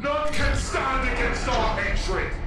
None can stand against our hatred!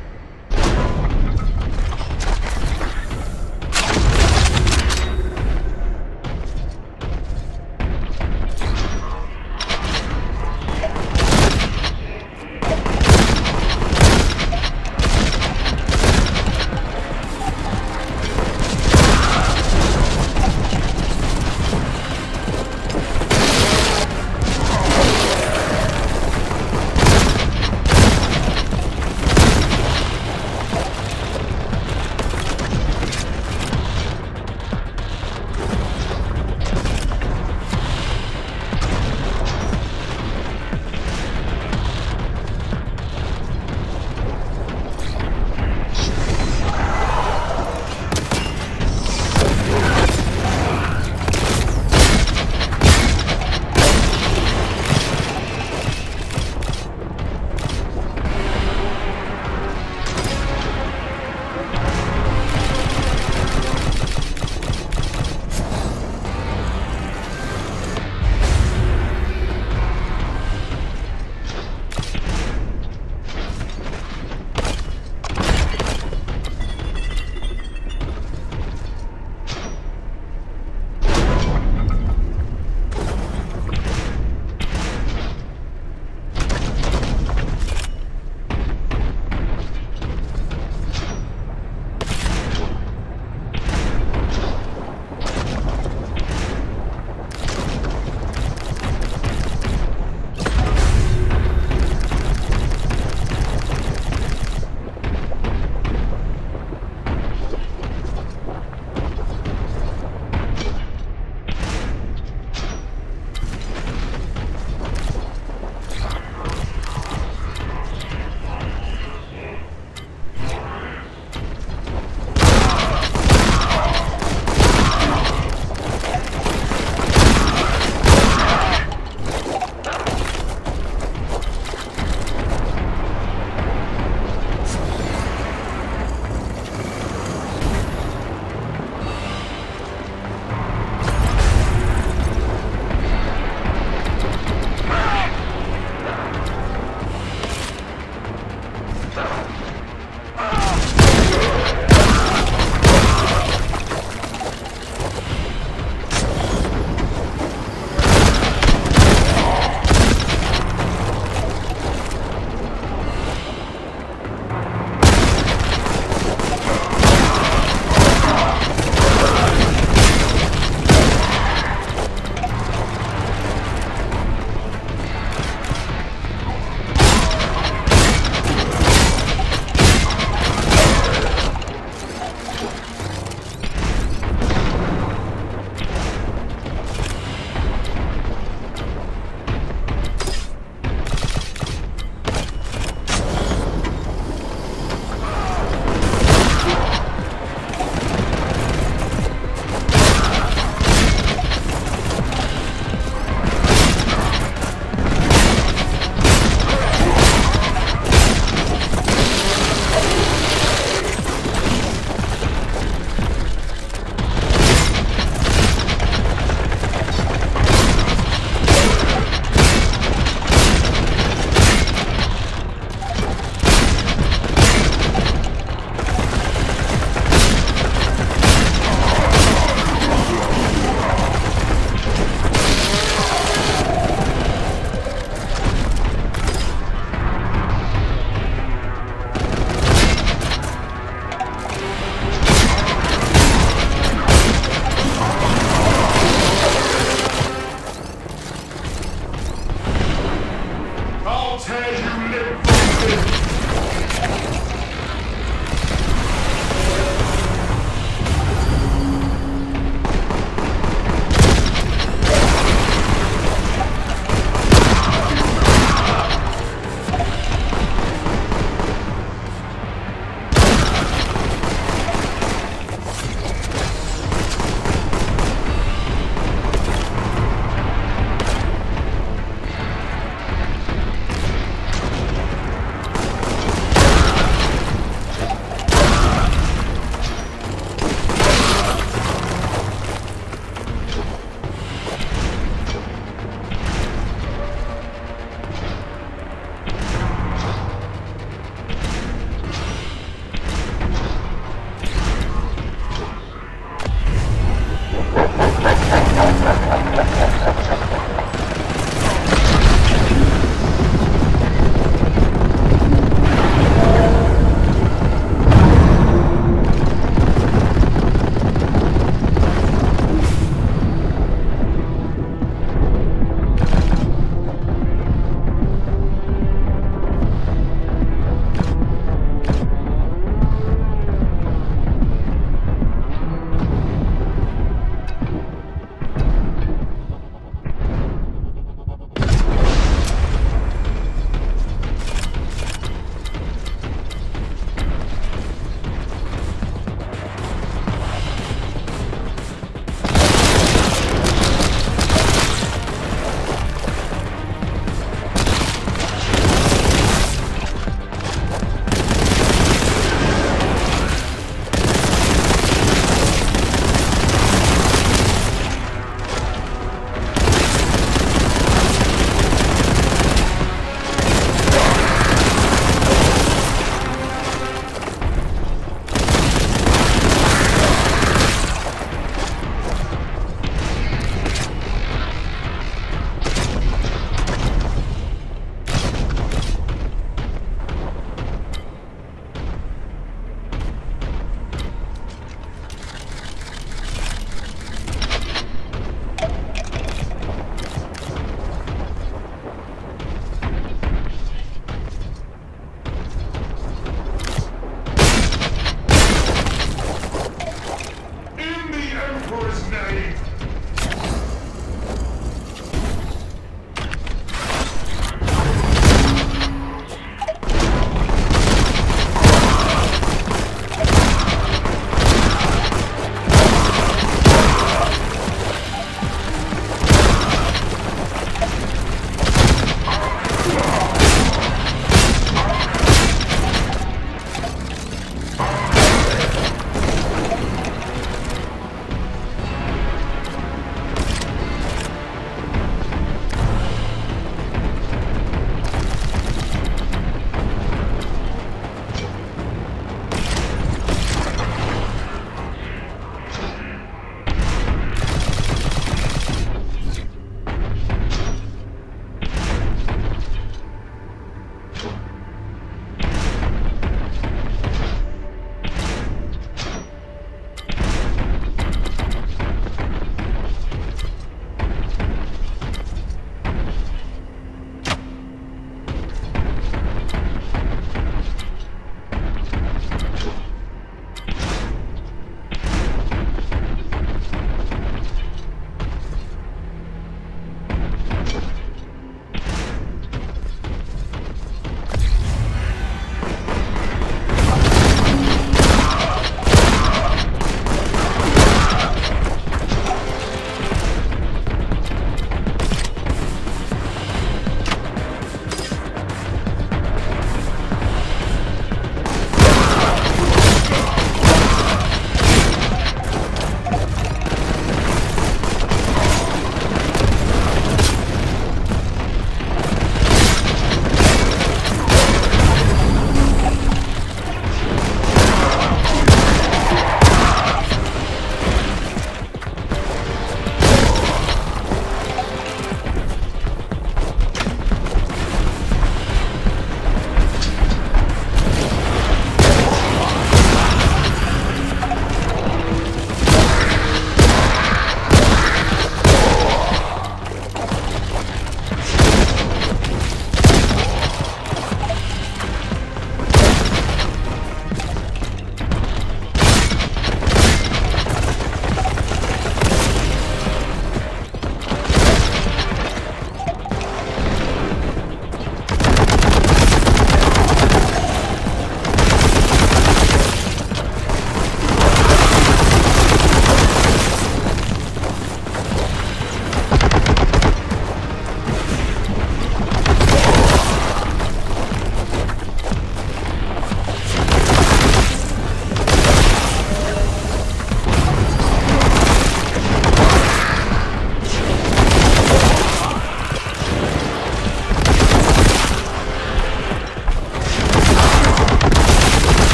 was